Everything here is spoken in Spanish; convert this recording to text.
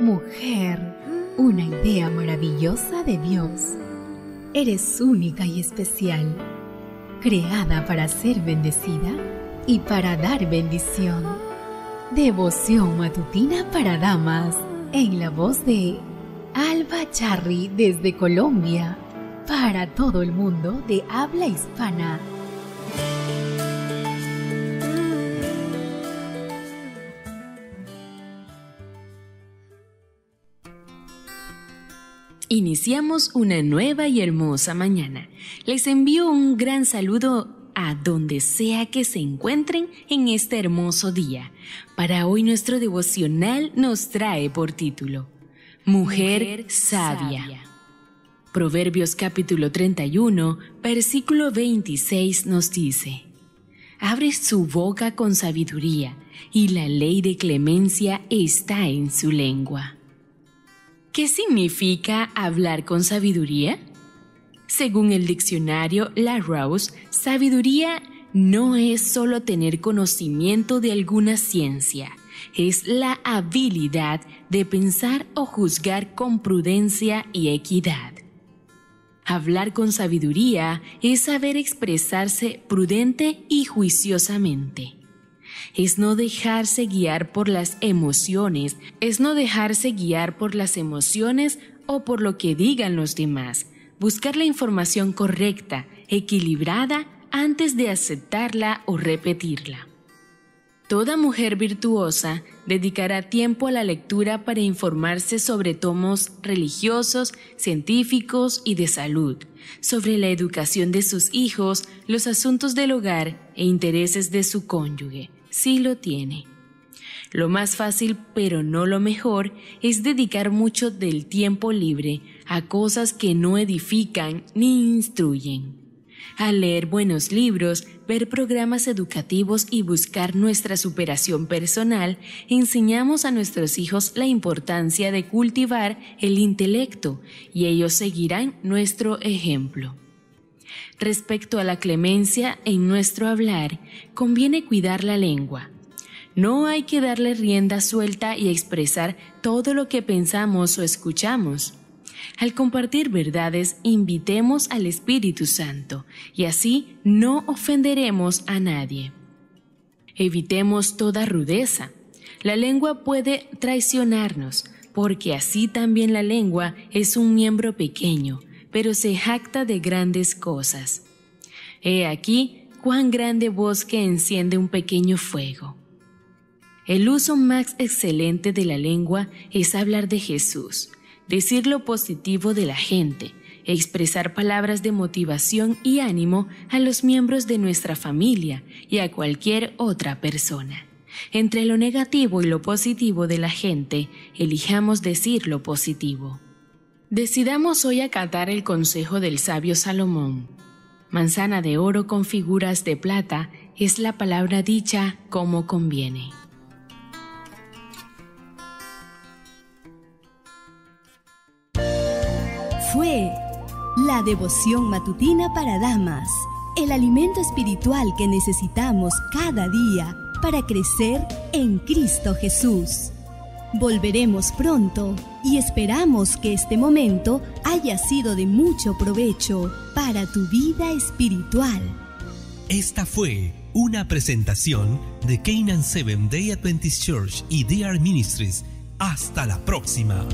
Mujer, una idea maravillosa de Dios. Eres única y especial, creada para ser bendecida y para dar bendición. Devoción matutina para damas en la voz de Alba Charri desde Colombia para todo el mundo de habla hispana. Iniciamos una nueva y hermosa mañana. Les envío un gran saludo a donde sea que se encuentren en este hermoso día. Para hoy nuestro devocional nos trae por título Mujer, sabia. Proverbios capítulo 31, versículo 26 nos dice, Abre su boca con sabiduría, y la ley de clemencia está en su lengua. ¿Qué significa hablar con sabiduría? Según el diccionario La Rose, sabiduría no es solo tener conocimiento de alguna ciencia, es la habilidad de pensar o juzgar con prudencia y equidad. Hablar con sabiduría es saber expresarse prudente y juiciosamente es no dejarse guiar por las emociones, es no dejarse guiar por las emociones o por lo que digan los demás, buscar la información correcta, equilibrada, antes de aceptarla o repetirla. Toda mujer virtuosa dedicará tiempo a la lectura para informarse sobre tomos religiosos, científicos y de salud, sobre la educación de sus hijos, los asuntos del hogar e intereses de su cónyuge, sí lo tiene. Lo más fácil, pero no lo mejor, es dedicar mucho del tiempo libre a cosas que no edifican ni instruyen. A leer buenos libros, ver programas educativos y buscar nuestra superación personal, enseñamos a nuestros hijos la importancia de cultivar el intelecto y ellos seguirán nuestro ejemplo. Respecto a la clemencia en nuestro hablar, conviene cuidar la lengua. No hay que darle rienda suelta y expresar todo lo que pensamos o escuchamos. Al compartir verdades, invitemos al Espíritu Santo y así no ofenderemos a nadie. Evitemos toda rudeza. La lengua puede traicionarnos, porque así también la lengua es un miembro pequeño, pero se jacta de grandes cosas. He aquí cuán grande bosque enciende un pequeño fuego. El uso más excelente de la lengua es hablar de Jesús, decir lo positivo de la gente, expresar palabras de motivación y ánimo a los miembros de nuestra familia y a cualquier otra persona. Entre lo negativo y lo positivo de la gente, elijamos decir lo positivo. Decidamos hoy acatar el consejo del sabio Salomón. Manzana de oro con figuras de plata es la palabra dicha como conviene. Fue la devoción matutina para damas, el alimento espiritual que necesitamos cada día para crecer en Cristo Jesús. Volveremos pronto y esperamos que este momento haya sido de mucho provecho para tu vida espiritual. Esta fue una presentación de Canaan Seven Day Adventist Church y DR Ministries. Hasta la próxima.